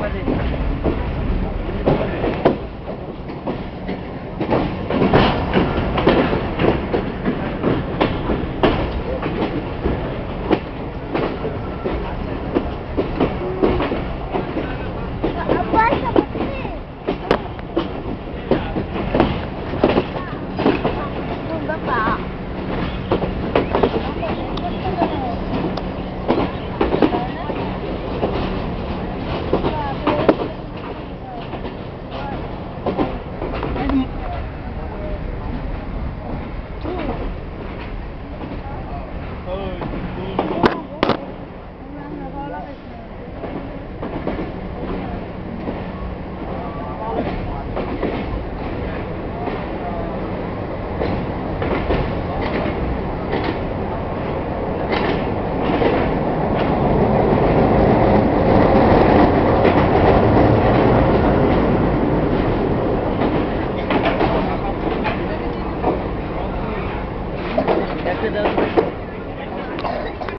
fazer.